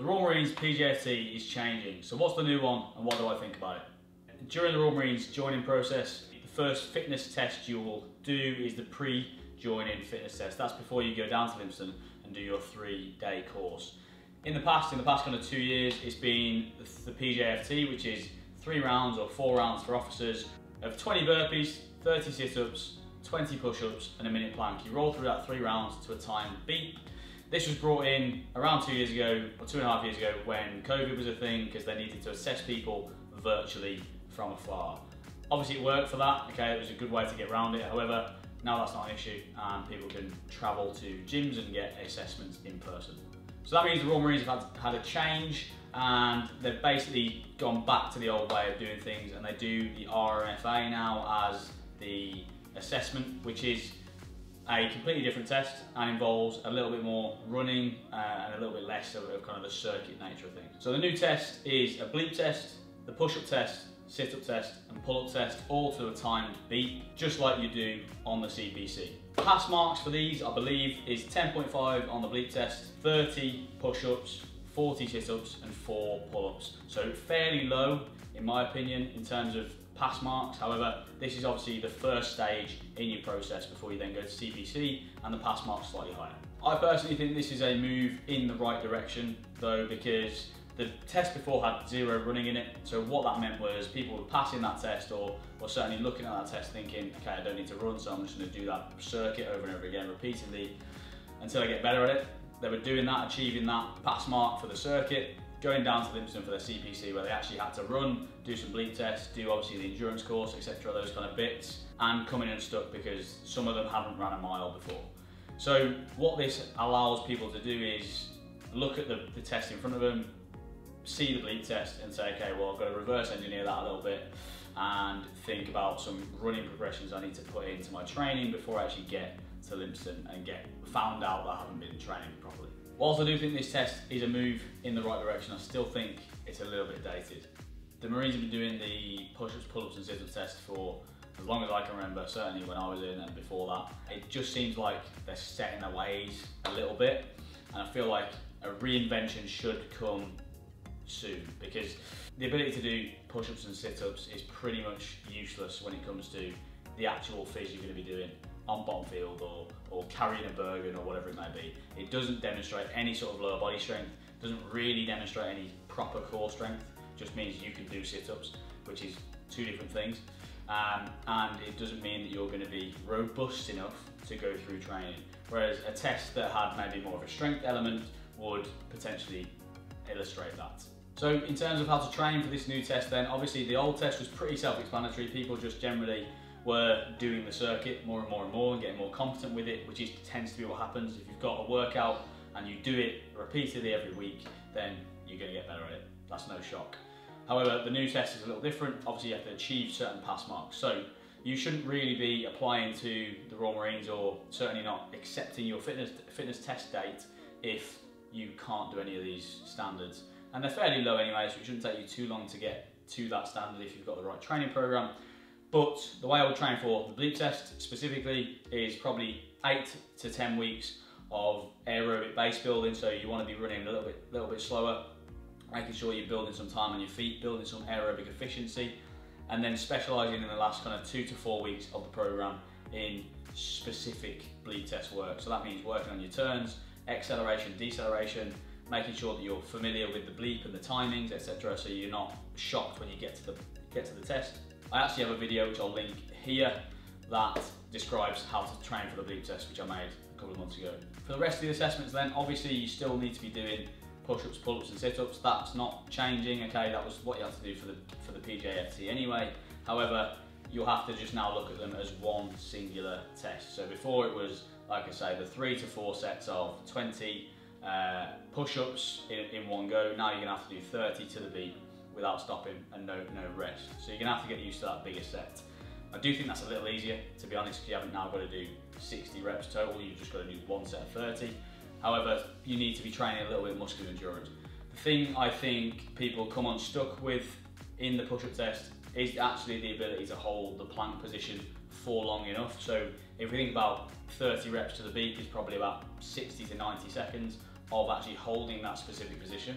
The Royal Marines PJFT is changing. So what's the new one and what do I think about it? During the Royal Marines joining process, the first fitness test you will do is the pre-joining fitness test. That's before you go down to Lympstone and do your three day course. In the past, in the past kind of two years, it's been the PJFT, which is three rounds or four rounds for officers of 20 burpees, 30 sit-ups, 20 push-ups and a minute plank. You roll through that three rounds to a time beat. This was brought in around two years ago, or two and a half years ago, when COVID was a thing, because they needed to assess people virtually from afar. Obviously it worked for that, okay, it was a good way to get around it. However, now that's not an issue and people can travel to gyms and get assessments in person. So that means the Royal Marines have had, had a change and they've basically gone back to the old way of doing things and they do the RMFA now as the assessment, which is a completely different test and involves a little bit more running uh, and a little bit less of, of kind of the circuit nature of things. So the new test is a bleep test, the push-up test, sit-up test and pull-up test, all to a timed beat, just like you do on the CPC. Pass marks for these, I believe, is 10.5 on the bleep test, 30 push-ups, 40 sit-ups and four pull-ups. So fairly low, in my opinion, in terms of pass marks. However, this is obviously the first stage in your process before you then go to CPC and the pass marks slightly higher. I personally think this is a move in the right direction though because the test before had zero running in it. So what that meant was people were passing that test or, or certainly looking at that test thinking, okay, I don't need to run, so I'm just gonna do that circuit over and over again repeatedly until I get better at it. They were doing that, achieving that pass mark for the circuit, going down to Lympstone for their CPC where they actually had to run, do some bleep tests, do obviously the endurance course, etc., those kind of bits, and coming unstuck because some of them haven't run a mile before. So what this allows people to do is look at the, the test in front of them, see the bleep test and say, okay, well, I've got to reverse engineer that a little bit and think about some running progressions I need to put into my training before I actually get to Lympstone and get found out that I haven't been training properly. Whilst I do think this test is a move in the right direction, I still think it's a little bit dated. The Marines have been doing the push-ups, pull-ups and sit-ups test for as long as I can remember, certainly when I was in and before that. It just seems like they're set in their ways a little bit and I feel like a reinvention should come soon because the ability to do push-ups and sit-ups is pretty much useless when it comes to the actual phys you're going to be doing on bottom field or, or carrying a Bergen or whatever it may be. It doesn't demonstrate any sort of lower body strength, doesn't really demonstrate any proper core strength, just means you can do sit-ups, which is two different things. Um, and it doesn't mean that you're going to be robust enough to go through training. Whereas a test that had maybe more of a strength element would potentially illustrate that. So in terms of how to train for this new test then, obviously the old test was pretty self-explanatory. People just generally were doing the circuit more and more and more and getting more confident with it, which is, tends to be what happens. If you've got a workout and you do it repeatedly every week, then you're gonna get better at it. That's no shock. However, the new test is a little different. Obviously, you have to achieve certain pass marks. So you shouldn't really be applying to the Royal Marines or certainly not accepting your fitness, fitness test date if you can't do any of these standards. And they're fairly low anyway, so it shouldn't take you too long to get to that standard if you've got the right training program. But the way I would train for the bleep test specifically is probably eight to 10 weeks of aerobic base building. So you want to be running a little bit, little bit slower, making sure you're building some time on your feet, building some aerobic efficiency, and then specializing in the last kind of two to four weeks of the program in specific bleep test work. So that means working on your turns, acceleration, deceleration, making sure that you're familiar with the bleep and the timings, etc. So you're not shocked when you get to the get to the test. I actually have a video which I'll link here that describes how to train for the bleep test, which I made a couple of months ago. For the rest of the assessments then, obviously you still need to be doing push-ups, pull-ups and sit-ups. That's not changing, okay? That was what you have to do for the, for the PJFT anyway. However, you'll have to just now look at them as one singular test. So before it was, like I say, the three to four sets of 20 uh, push-ups in, in one go. Now you're gonna have to do 30 to the beat without stopping and no, no rest. So you're gonna have to get used to that bigger set. I do think that's a little easier, to be honest, because you haven't now got to do 60 reps total, you've just got to do one set of 30. However, you need to be training a little bit muscular endurance. The thing I think people come unstuck with in the push-up test is actually the ability to hold the plank position for long enough. So if we think about 30 reps to the beat is probably about 60 to 90 seconds. of actually holding that specific position.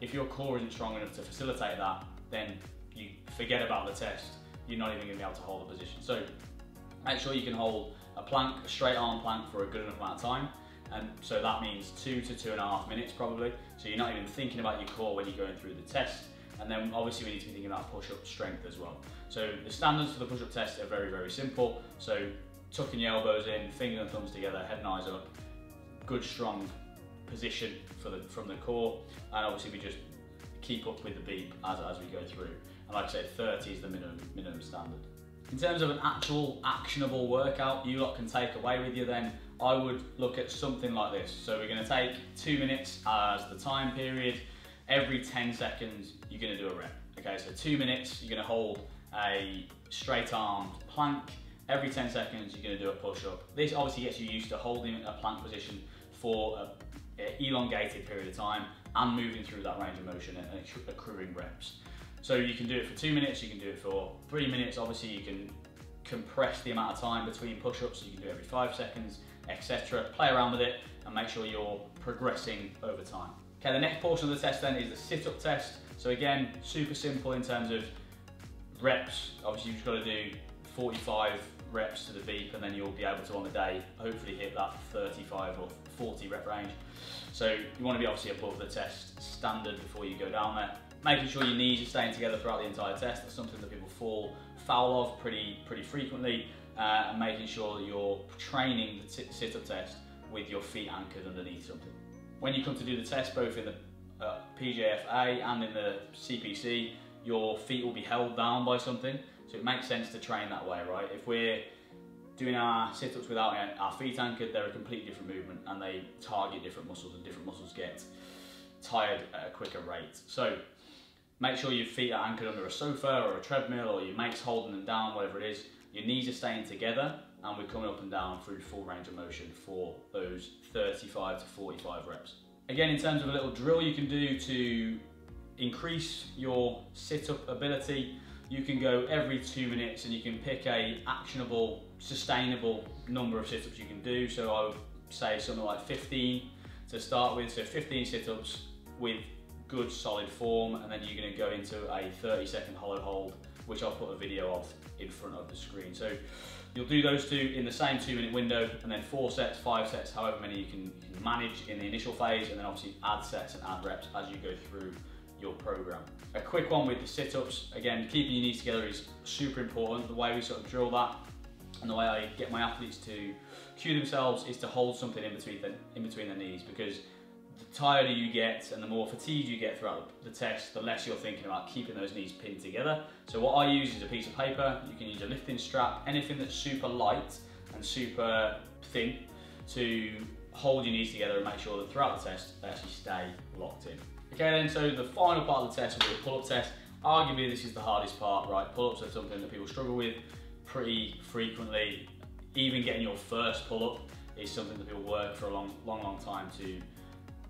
If your core isn't strong enough to facilitate that, then you forget about the test. You're not even gonna be able to hold the position. So make sure you can hold a plank, a straight arm plank for a good enough amount of time. And so that means two to two and a half minutes probably. So you're not even thinking about your core when you're going through the test. And then obviously we need to be thinking about push-up strength as well. So the standards for the push-up test are very, very simple. So tucking your elbows in, fingers and thumbs together, head and eyes up, good strong position for the, from the core. And obviously we just keep up with the beep as, as we go through. And like I said, 30 is the minimum, minimum standard. In terms of an actual actionable workout you lot can take away with you then, I would look at something like this. So we're gonna take two minutes as the time period. Every 10 seconds, you're gonna do a rep. Okay, so two minutes, you're gonna hold a straight armed plank. Every 10 seconds, you're gonna do a push up. This obviously gets you used to holding a plank position for an Uh, elongated period of time and moving through that range of motion and accruing reps. So you can do it for two minutes, you can do it for three minutes. Obviously you can compress the amount of time between push-ups, you can do it every five seconds, etc. Play around with it and make sure you're progressing over time. Okay, the next portion of the test then is the sit-up test. So again, super simple in terms of reps. Obviously you've got to do 45 reps to the beep and then you'll be able to on the day hopefully hit that 35 or 40 rep range. So you want to be obviously above the test standard before you go down there. Making sure your knees are staying together throughout the entire test. That's something that people fall foul of pretty, pretty frequently. Uh, and making sure that you're training the sit-up test with your feet anchored underneath something. When you come to do the test, both in the uh, PJFA and in the CPC, your feet will be held down by something. So it makes sense to train that way, right? If we're doing our sit-ups without our feet anchored, they're a completely different movement and they target different muscles and different muscles get tired at a quicker rate. So make sure your feet are anchored under a sofa or a treadmill or your mate's holding them down, whatever it is. Your knees are staying together and we're coming up and down through full range of motion for those 35 to 45 reps. Again, in terms of a little drill you can do to increase your sit-up ability, you can go every two minutes and you can pick a actionable, sustainable number of sit-ups you can do. So I would say something like 15 to start with. So 15 sit-ups with good solid form and then you're gonna go into a 30 second hollow hold, which I'll put a video of in front of the screen. So you'll do those two in the same two minute window and then four sets, five sets, however many you can manage in the initial phase and then obviously add sets and add reps as you go through your program. A quick one with the sit-ups, again, keeping your knees together is super important. The way we sort of drill that and the way I get my athletes to cue themselves is to hold something in between the, in between the knees because the tireder you get and the more fatigued you get throughout the test, the less you're thinking about keeping those knees pinned together. So what I use is a piece of paper, you can use a lifting strap, anything that's super light and super thin to hold your knees together and make sure that throughout the test they actually stay locked in. Okay then, so the final part of the test will be a pull-up test. Arguably this is the hardest part, right? Pull-ups are something that people struggle with pretty frequently. Even getting your first pull-up is something that people work for a long, long, long time to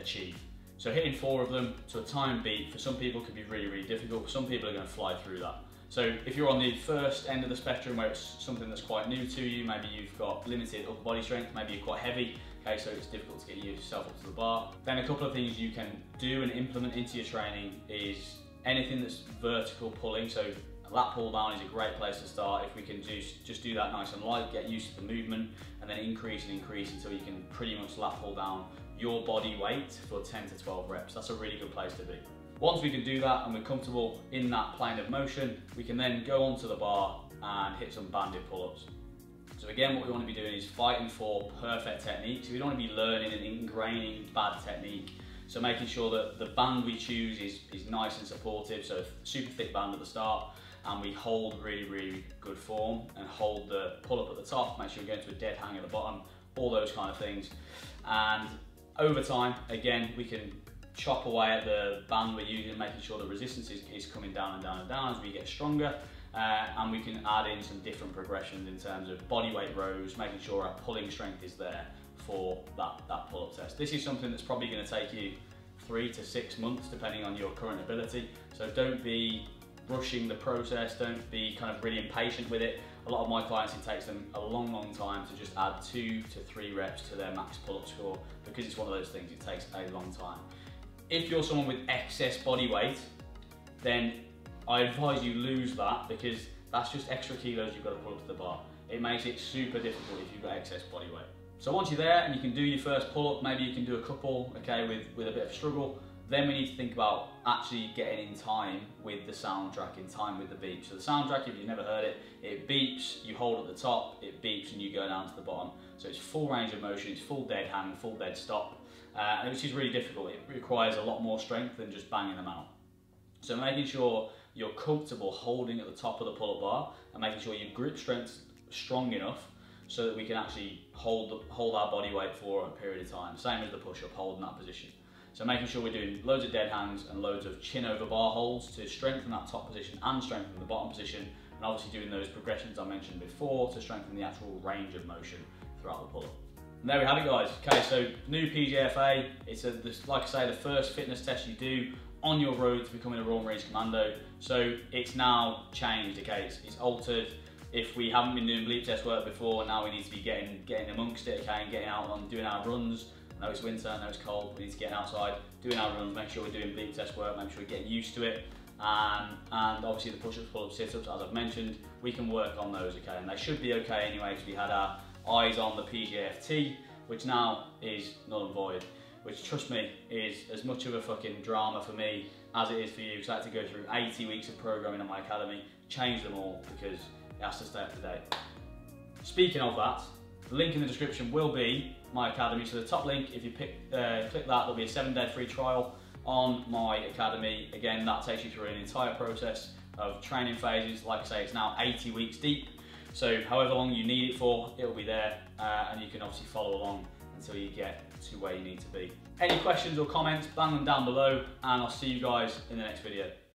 achieve. So hitting four of them to a time beat for some people could be really, really difficult. Some people are going to fly through that. So if you're on the first end of the spectrum where it's something that's quite new to you, maybe you've got limited upper body strength, maybe you're quite heavy, okay, so it's difficult to get yourself up to the bar. Then a couple of things you can do and implement into your training is anything that's vertical pulling, so lat pull down is a great place to start. If we can just, just do that nice and light, get used to the movement, and then increase and increase until you can pretty much lat pull down your body weight for 10 to 12 reps. That's a really good place to be. Once we can do that and we're comfortable in that plane of motion, we can then go onto the bar and hit some banded pull-ups. So again, what we want to be doing is fighting for perfect technique. So we don't want to be learning and ingraining bad technique. So making sure that the band we choose is, is nice and supportive. So super thick band at the start and we hold really, really good form and hold the pull up at the top, make sure you get into a dead hang at the bottom, all those kind of things. And over time, again, we can chop away at the band we're using, making sure the resistance is, is coming down and down and down as we get stronger. Uh, and we can add in some different progressions in terms of body weight rows, making sure our pulling strength is there for that, that pull-up test. This is something that's probably gonna take you three to six months, depending on your current ability. So don't be rushing the process, don't be kind of really impatient with it. a lot of my clients, it takes them a long, long time to just add two to three reps to their max pull-up score because it's one of those things, it takes a long time. If you're someone with excess body weight, then I advise you lose that because that's just extra kilos you've got to pull up to the bar. It makes it super difficult if you've got excess body weight. So once you're there and you can do your first pull-up, maybe you can do a couple, okay, with, with a bit of struggle, then we need to think about actually getting in time with the soundtrack, in time with the beep. So the soundtrack, if you've never heard it, it beeps, you hold at the top, it beeps and you go down to the bottom. So it's full range of motion, it's full dead hang, full dead stop, uh, which is really difficult. It requires a lot more strength than just banging them out. So making sure you're comfortable holding at the top of the pull-up bar and making sure your grip strength's strong enough so that we can actually hold, hold our body weight for a period of time. Same as the push-up, holding that position. So making sure we're doing loads of dead hangs and loads of chin over bar holds to strengthen that top position and strengthen the bottom position. And obviously doing those progressions I mentioned before to strengthen the actual range of motion throughout the pull-up. And there we have it guys. Okay, so new PJFA, it's a, this, like I say, the first fitness test you do on your road to becoming a Royal Marines Commando. So it's now changed, okay, it's, it's altered. If we haven't been doing bleep test work before, now we need to be getting getting amongst it, okay, and getting out on doing our runs, I know it's winter, I know it's cold, we need to get outside, doing our runs, make sure we're doing bleep test work, make sure we're getting used to it. Um, and obviously the push-ups, pull-ups, sit-ups, as I've mentioned, we can work on those, okay? And they should be okay anyway, because we had our eyes on the PJFT, which now is null and void, which trust me, is as much of a fucking drama for me as it is for you, because I had to go through 80 weeks of programming at my academy, change them all, because it has to stay up to date. Speaking of that, the link in the description will be my academy. So the top link, if you pick, uh, click that, there'll be a seven day free trial on my academy. Again, that takes you through an entire process of training phases. Like I say, it's now 80 weeks deep. So however long you need it for, it'll be there uh, and you can obviously follow along until you get to where you need to be. Any questions or comments, bang them down below and I'll see you guys in the next video.